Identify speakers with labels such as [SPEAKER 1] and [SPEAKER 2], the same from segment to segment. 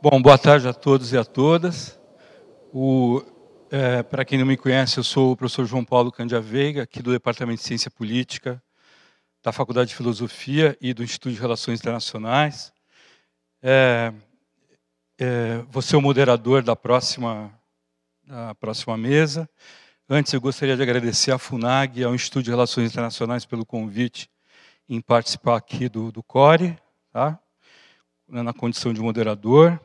[SPEAKER 1] Bom, boa tarde a todos e a todas. É, Para quem não me conhece, eu sou o professor João Paulo Candia Veiga, aqui do Departamento de Ciência Política, da Faculdade de Filosofia e do Instituto de Relações Internacionais. É, é, vou ser o moderador da próxima, da próxima mesa. Antes, eu gostaria de agradecer à FUNAG e ao Instituto de Relações Internacionais pelo convite em participar aqui do, do CORE, tá? na condição de moderador.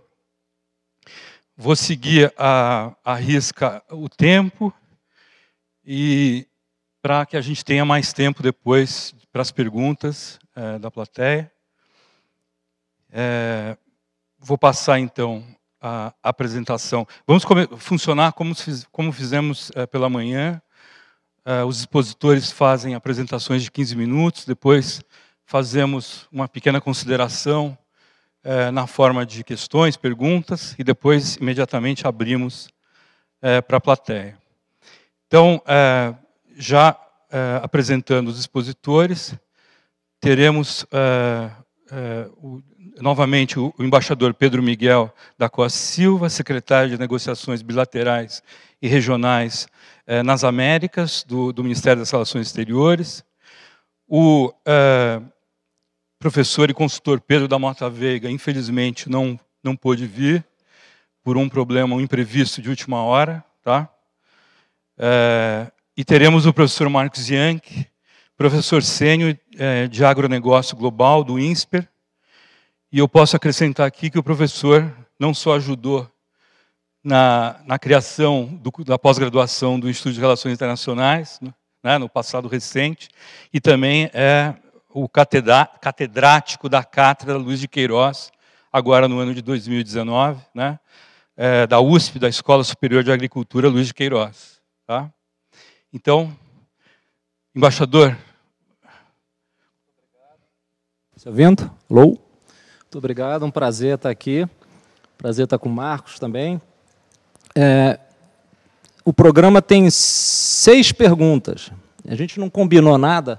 [SPEAKER 1] Vou seguir a, a risca o tempo e para que a gente tenha mais tempo depois para as perguntas é, da plateia. É, vou passar então a apresentação. Vamos funcionar como, como fizemos é, pela manhã. Os expositores fazem apresentações de 15 minutos, depois fazemos uma pequena consideração é, na forma de questões, perguntas, e depois imediatamente abrimos é, para a plateia. Então, é, já apresentando os expositores, teremos o, novamente o, o, embaixador Pedro Miguel da Costa Silva, secretário de Negociações Bilaterais e Regionais nas Américas, do, do, Ministério das Relações Exteriores, o professor e consultor Pedro da Mota Veiga, infelizmente, não, não pôde vir por um problema, um imprevisto de última hora. Tá? É, e teremos o professor Marcos Yankee, professor sênior é, de agronegócio global do INSPER. E eu posso acrescentar aqui que o professor não só ajudou na, na criação do, da pós-graduação do Instituto de Relações Internacionais, né, no passado recente, e também é o catedrático da Cátedra Luiz de Queiroz, agora no ano de 2019, né, é, da USP, da Escola Superior de Agricultura Luiz de Queiroz. Tá? Então, embaixador.
[SPEAKER 2] Está ouvindo? Alô? Muito obrigado, um prazer estar aqui. Prazer estar com o Marcos também. É, o programa tem seis perguntas. A gente não combinou nada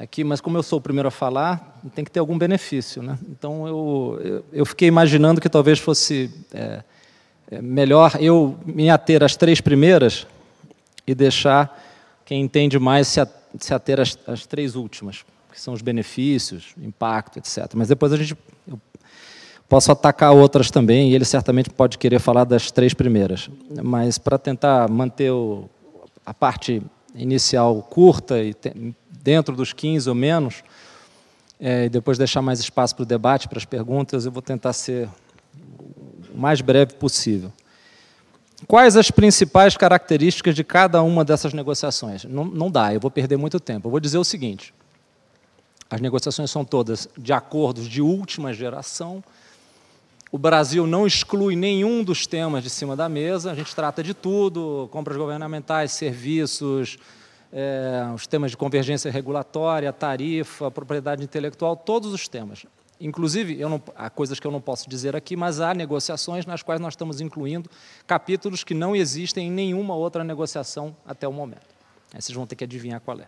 [SPEAKER 2] aqui, mas como eu sou o primeiro a falar, tem que ter algum benefício. Né? Então, eu, eu fiquei imaginando que talvez fosse é, é, melhor eu me ater às três primeiras e deixar quem entende mais se, ater às, às três últimas, que são os benefícios, impacto, etc. Mas depois a gente eu posso atacar outras também, e ele certamente pode querer falar das três primeiras. Mas para tentar manter o, a parte inicial curta e dentro dos 15 ou menos, é, e depois deixar mais espaço para o debate, para as perguntas, eu vou tentar ser o mais breve possível. Quais as principais características de cada uma dessas negociações? Não, não dá, eu vou perder muito tempo. Eu vou dizer o seguinte: as negociações são todas de acordos de última geração. O Brasil não exclui nenhum dos temas de cima da mesa, a gente trata de tudo: compras governamentais, serviços, é, os temas de convergência regulatória, tarifa, propriedade intelectual, todos os temas. Inclusive, não, há coisas que eu não posso dizer aqui, mas há negociações nas quais nós estamos incluindo capítulos que não existem em nenhuma outra negociação até o momento. Aí vocês vão ter que adivinhar qual é.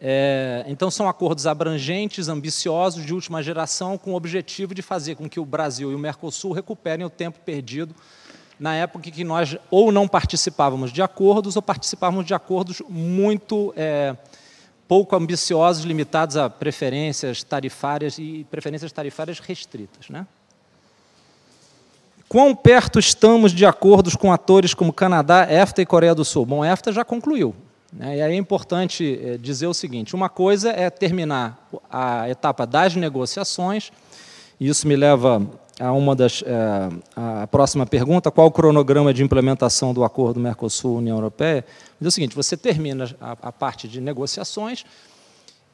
[SPEAKER 2] É, então, são acordos abrangentes, ambiciosos, de última geração, com o objetivo de fazer com que o Brasil e o Mercosul recuperem o tempo perdido na época que nós ou não participávamos de acordos ou participávamos de acordos muito é, pouco ambiciosos, limitados a preferências tarifárias e preferências tarifárias restritas. Né? Quão perto estamos de acordos com atores como Canadá, EFTA e Coreia do Sul? Bom, EFTA já concluiu. Né? E aí é importante é, dizer o seguinte: uma coisa é terminar a etapa das negociações, e isso me leva a uma das é, a próxima pergunta, qual o cronograma de implementação do acordo Mercosul-União Europeia? Diz o seguinte: você termina a, a parte de negociações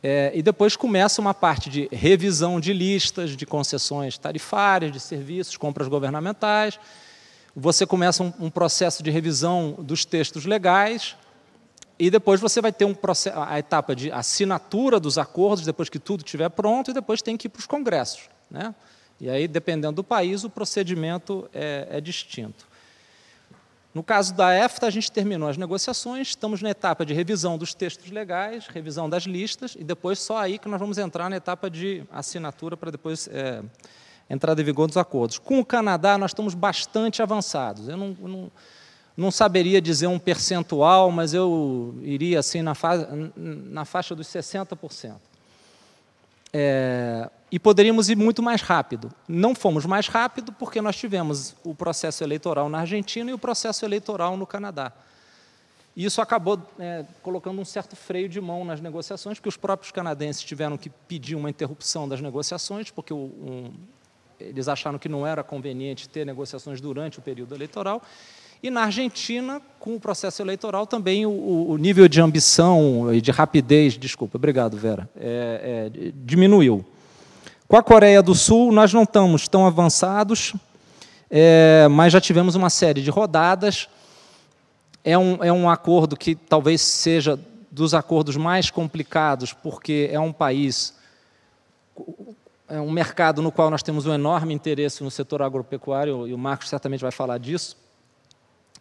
[SPEAKER 2] é, e depois começa uma parte de revisão de listas de concessões tarifárias, de serviços, compras governamentais. Você começa um, um processo de revisão dos textos legais e depois você vai ter um processo, a etapa de assinatura dos acordos, depois que tudo estiver pronto, e depois tem que ir para os congressos. Né? E aí, dependendo do país, o procedimento é, é distinto. No caso da EFTA, a gente terminou as negociações, estamos na etapa de revisão dos textos legais, revisão das listas, e depois só aí que nós vamos entrar na etapa de assinatura para depois é, entrada em vigor dos acordos. Com o Canadá, nós estamos bastante avançados. Eu não, não, não saberia dizer um percentual, mas eu iria assim na, fa na faixa dos 60%. É, e poderíamos ir muito mais rápido. Não fomos mais rápido porque nós tivemos o processo eleitoral na Argentina e o processo eleitoral no Canadá. E isso acabou é, colocando um certo freio de mão nas negociações, porque os próprios canadenses tiveram que pedir uma interrupção das negociações, porque o, um, eles acharam que não era conveniente ter negociações durante o período eleitoral. E na Argentina, com o processo eleitoral, também o, o nível de ambição e de rapidez, desculpa, obrigado, Vera, é, é, diminuiu. Com a Coreia do Sul, nós não estamos tão avançados, é, mas já tivemos uma série de rodadas. É um, é um acordo que talvez seja dos acordos mais complicados, porque é um país, é um mercado no qual nós temos um enorme interesse no setor agropecuário, e o Marcos certamente vai falar disso,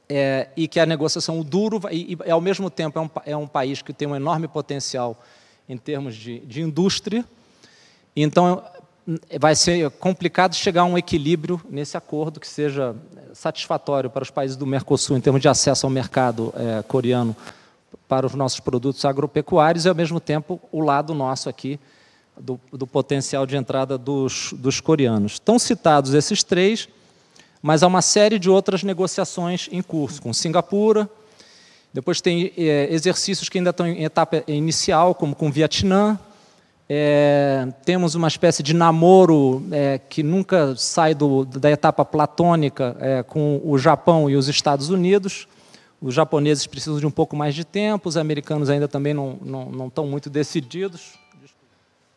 [SPEAKER 2] é, e que a negociação, o duro, e, e ao mesmo tempo é um, é um país que tem um enorme potencial em termos de, de indústria, então vai ser complicado chegar a um equilíbrio nesse acordo que seja satisfatório para os países do Mercosul em termos de acesso ao mercado é, coreano para os nossos produtos agropecuários e, ao mesmo tempo, o lado nosso aqui do, do potencial de entrada dos, dos coreanos. Estão citados esses três, mas há uma série de outras negociações em curso, com Singapura, depois tem é, exercícios que ainda estão em etapa inicial, como com Vietnã, é, temos uma espécie de namoro é, que nunca sai do, da etapa platônica é, com o Japão e os Estados Unidos. Os japoneses precisam de um pouco mais de tempo, os americanos ainda também não, não, não estão muito decididos.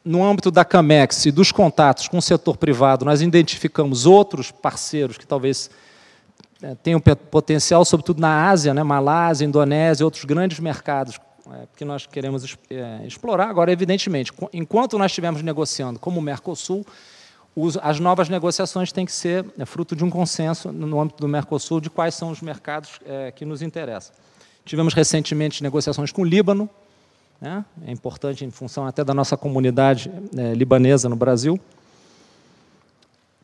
[SPEAKER 2] No âmbito da CAMEX e dos contatos com o setor privado, nós identificamos outros parceiros que talvez é, tenham potencial, sobretudo na Ásia, né, Malásia, Indonésia, outros grandes mercados é, que nós queremos é, explorar. Agora, evidentemente, enquanto nós estivermos negociando como o Mercosul, os, as novas negociações têm que ser é, fruto de um consenso no âmbito do Mercosul de quais são os mercados é, que nos interessam. Tivemos recentemente negociações com o Líbano, né? é importante em função até da nossa comunidade é, libanesa no Brasil.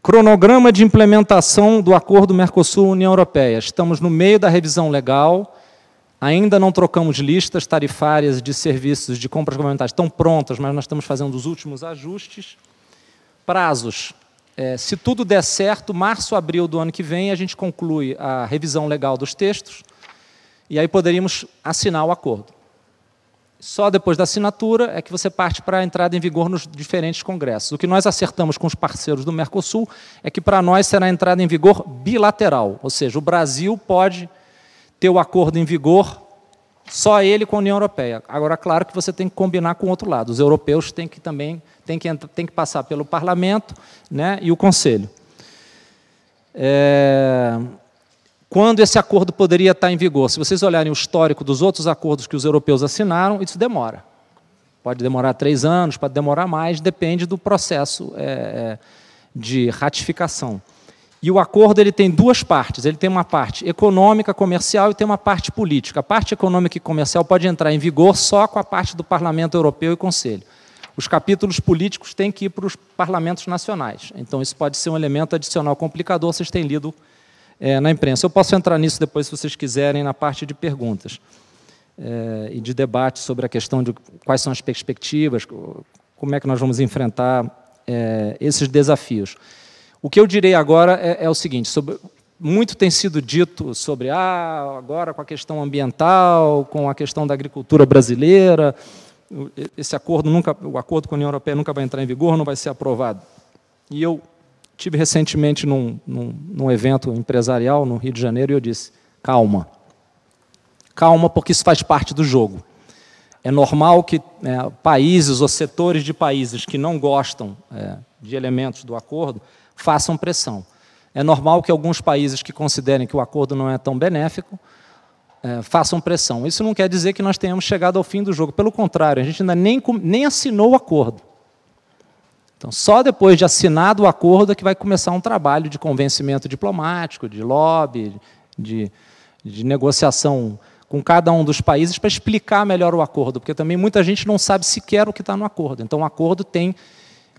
[SPEAKER 2] Cronograma de implementação do acordo Mercosul-União Europeia. Estamos no meio da revisão legal, Ainda não trocamos listas tarifárias de serviços de compras governamentais, estão prontas, mas nós estamos fazendo os últimos ajustes. Prazos. É, se tudo der certo, março, abril do ano que vem, a gente conclui a revisão legal dos textos e aí poderíamos assinar o acordo. Só depois da assinatura é que você parte para a entrada em vigor nos diferentes congressos. O que nós acertamos com os parceiros do Mercosul é que para nós será a entrada em vigor bilateral, ou seja, o Brasil pode ter o acordo em vigor só ele com a União Europeia. Agora, claro que você tem que combinar com o outro lado. Os europeus têm que também têm que, têm que passar pelo Parlamento né, e o Conselho. É... Quando esse acordo poderia estar em vigor? Se vocês olharem o histórico dos outros acordos que os europeus assinaram, isso demora. Pode demorar três anos, pode demorar mais, depende do processo é, é de ratificação. E o acordo ele tem duas partes. Ele tem uma parte econômica, comercial e tem uma parte política. A parte econômica e comercial pode entrar em vigor só com a parte do Parlamento Europeu e Conselho. Os capítulos políticos têm que ir para os parlamentos nacionais. Então, isso pode ser um elemento adicional complicador, vocês têm lido é, na imprensa. Eu posso entrar nisso depois, se vocês quiserem, na parte de perguntas é, e de debate sobre a questão de quais são as perspectivas, como é que nós vamos enfrentar é, esses desafios. O que eu direi agora é, é o seguinte: sobre, muito tem sido dito sobre ah, agora com a questão ambiental, com a questão da agricultura brasileira, esse acordo nunca, o acordo com a União Europeia nunca vai entrar em vigor, não vai ser aprovado. E eu tive recentemente num, num, num evento empresarial no Rio de Janeiro e eu disse: calma, calma, porque isso faz parte do jogo. É normal que é, países ou setores de países que não gostam é, de elementos do acordo façam pressão. É normal que alguns países que considerem que o acordo não é tão benéfico é, façam pressão. Isso não quer dizer que nós tenhamos chegado ao fim do jogo. Pelo contrário, a gente ainda nem, nem assinou o acordo. Então, só depois de assinado o acordo é que vai começar um trabalho de convencimento diplomático, de lobby, de, de negociação com cada um dos países para explicar melhor o acordo, porque também muita gente não sabe sequer o que está no acordo. Então, o acordo tem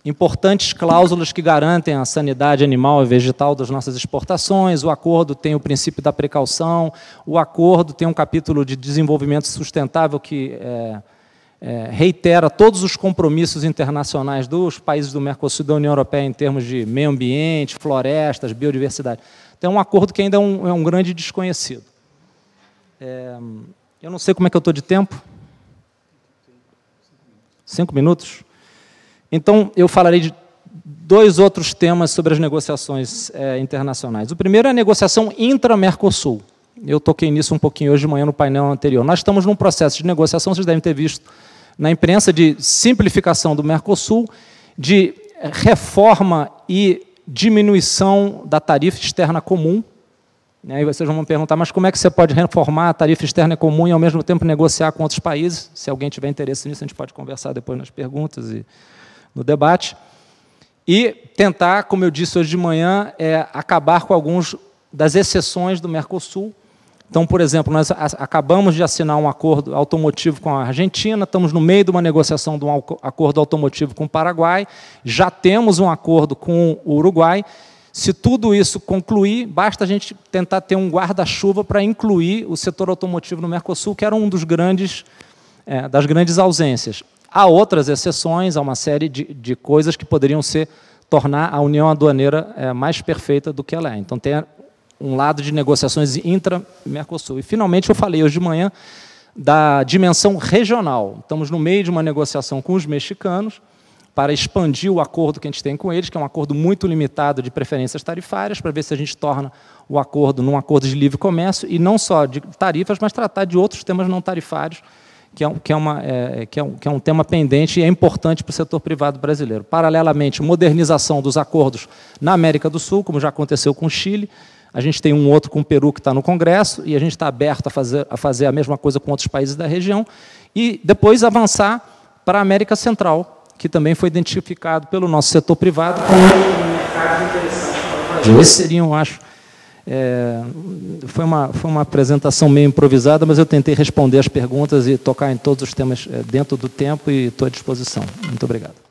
[SPEAKER 2] importantes cláusulas que garantem a sanidade animal e vegetal das nossas exportações. O acordo tem o princípio da precaução. O acordo tem um capítulo de desenvolvimento sustentável que é, é, reitera todos os compromissos internacionais dos países do Mercosul e da União Europeia em termos de meio ambiente, florestas, biodiversidade. Então, é um acordo que ainda é um, é um grande desconhecido. É, eu não sei como é que eu estou de tempo. Cinco minutos? Então, eu falarei de dois outros temas sobre as negociações é, internacionais. O primeiro é a negociação intra-Mercosul. Eu toquei nisso um pouquinho hoje de manhã no painel anterior. Nós estamos num processo de negociação, vocês devem ter visto na imprensa, de simplificação do Mercosul, de reforma e diminuição da tarifa externa comum. E aí vocês vão me perguntar, mas como é que você pode reformar a tarifa externa comum e, ao mesmo tempo, negociar com outros países? Se alguém tiver interesse nisso, a gente pode conversar depois nas perguntas e no debate. E tentar, como eu disse hoje de manhã, é acabar com alguns das exceções do Mercosul. Então, por exemplo, nós acabamos de assinar um acordo automotivo com a Argentina, estamos no meio de uma negociação de um acordo automotivo com o Paraguai, já temos um acordo com o Uruguai. Se tudo isso concluir, basta a gente tentar ter um guarda-chuva para incluir o setor automotivo no Mercosul, que era um dos grandes, é, das grandes ausências. Há outras exceções, há uma série de, de coisas que poderiam ser tornar a união aduaneira é, mais perfeita do que ela é. Então, tem um lado de negociações intra-Mercosul. E, finalmente, eu falei hoje de manhã da dimensão regional. Estamos no meio de uma negociação com os mexicanos para expandir o acordo que a gente tem com eles, que é um acordo muito limitado de preferências tarifárias, para ver se a gente torna o acordo num acordo de livre comércio, e não só de tarifas, mas tratar de outros temas não tarifários, que é, um, que, é uma, é, que, é um, que é um tema pendente e é importante para o setor privado brasileiro. Paralelamente, modernização dos acordos na América do Sul, como já aconteceu com o Chile. A gente tem um outro com o Peru que está no Congresso e a gente está aberto a fazer, a fazer a mesma coisa com outros países da região. E depois avançar para a América Central, que também foi identificado pelo nosso setor privado como um mercado interessante. Esses seriam, eu acho, é, foi, uma, foi uma apresentação meio improvisada, mas eu tentei responder as perguntas e tocar em todos os temas é, dentro do tempo e estou à disposição. Muito obrigado.